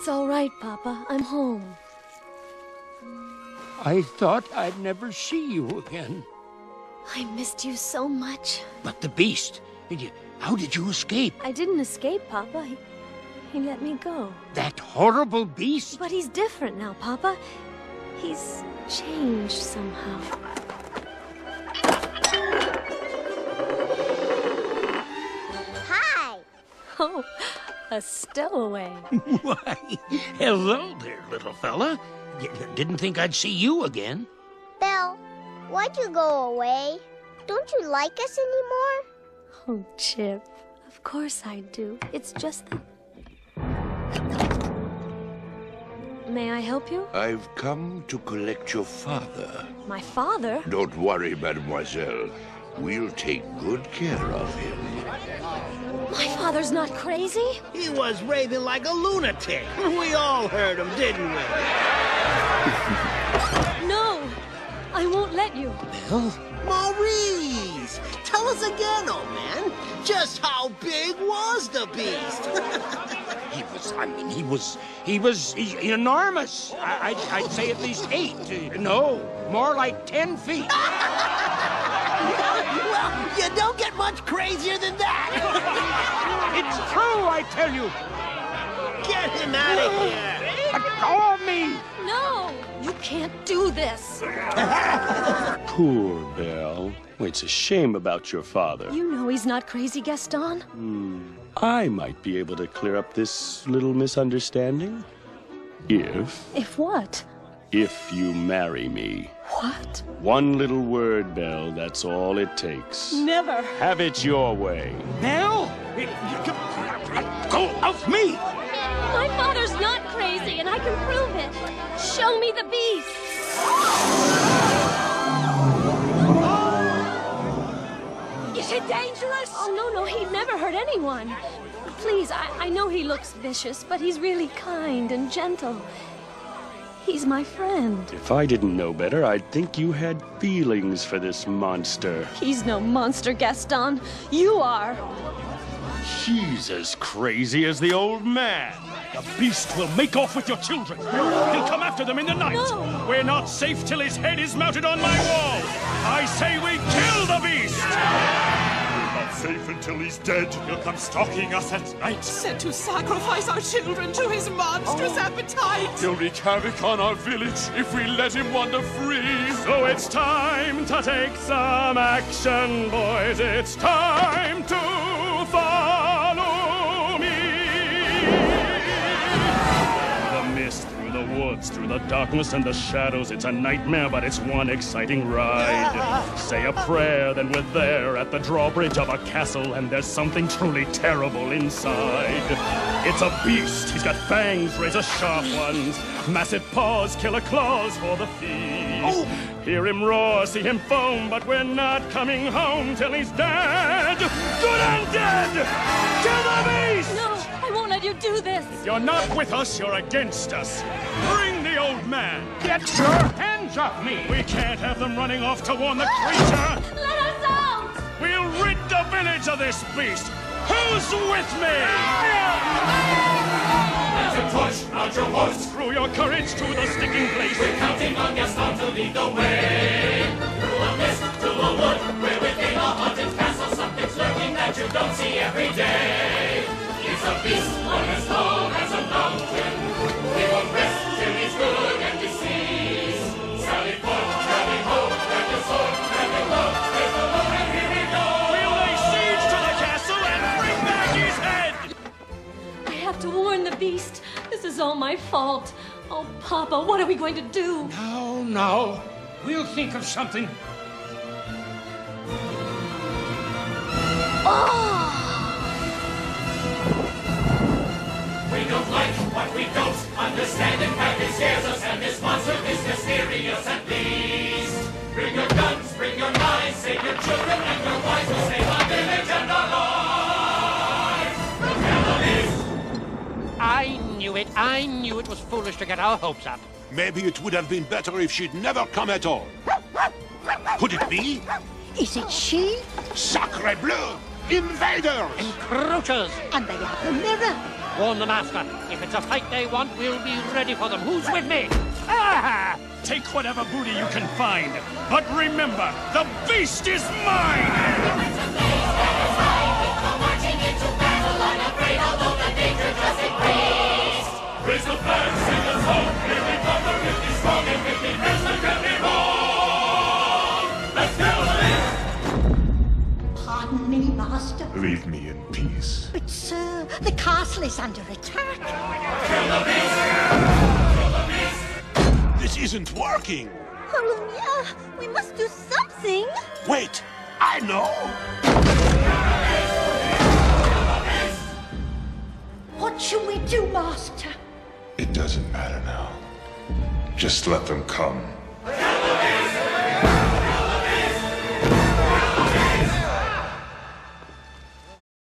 It's all right, Papa. I'm home. I thought I'd never see you again. I missed you so much. But the beast, how did you escape? I didn't escape, Papa. He, he let me go. That horrible beast? But he's different now, Papa. He's changed somehow. Oh, a stowaway. Why, hello there, little fella. Y- didn't think I'd see you again. Belle, why'd you go away? Don't you like us anymore? Oh, Chip. Of course I do. It's just that. May I help you? I've come to collect your father. My father? Don't worry, mademoiselle. We'll take good care of him. My father's not crazy. He was raving like a lunatic. We all heard him, didn't we? No! I won't let you. Bill? Maurice! Tell us again, old man. Just how big was the beast? He was, I mean, he was, he was he, enormous. I, I'd, I'd say at least eight. Uh, No, more like ten feet. well, you don't get much crazier than that. It's true, I tell you. Get him out of here. Let go of me. No! You can't do this. Poor Belle. Well, it's a shame about your father. You know he's not crazy, Gaston. Hmm. I might be able to clear up this little misunderstanding. If, If what? If you marry me. What? One little word, Belle, that's all it takes. Never. Have it your way. Belle, it- you- let go of me. My father's not crazy, and I can prove it. Show me the beast. Is it dangerous? Oh, no, no, he'd never hurt anyone. Please, I, I know he looks vicious, but he's really kind and gentle. He's my friend. If I didn't know better, I'd think you had feelings for this monster. He's no monster, Gaston. You are. She's as crazy as the old man. The beast will make off with your children. He'll come after them in the night. No. We're not safe till his head is mounted on my wall. I say we kill the beast. We're not safe until he's dead. He'll come stalking us at night. Said to sacrifice our children to his monstrous oh. appetite. He'll wreak havoc on our village if we let him wander free. So it's time to take some action, boys. It's time to follow woods, through the darkness and the shadows. It's a nightmare, but it's one exciting ride. Say a prayer, then we're there at the drawbridge of a castle, and there's something truly terrible inside. It's a beast. He's got fangs, razor sharp ones, massive paws, killer claws for the feast. Hear him roar, see him foam, but we're not coming home till he's dead. Good and dead. Kill the beast. No, you do this. You're not with us, you're against us. Bring the old man. Get your hands off me. We can't have them running off to warn the creature. Let us out! We'll rid the village of this beast. Who's with me? There's a torch, mount your horse. Through your courage to the sticking place. We're counting on Gaston to lead the way. Through a mist to a wood, where within all my fault. Oh, Papa, what are we going to do? No, no. We'll think of something. Ah! We don't like what we don't understand. In fact, it scares us, and this monster I knew it was foolish to get our hopes up. Maybe it would have been better if she'd never come at all. Could it be? Is it she? Sacre bleu! invaders! Encroachers! And they have the mirror. Warn the master. If it's a fight they want, we'll be ready for them. Who's with me? Ah! Take whatever booty you can find. But remember, the beast is mine! Leave me in peace. But, sir, the castle is under attack. This isn't working. Olivia, we must do something. Wait, I know. What shall we do, Master? It doesn't matter now. Just let them come.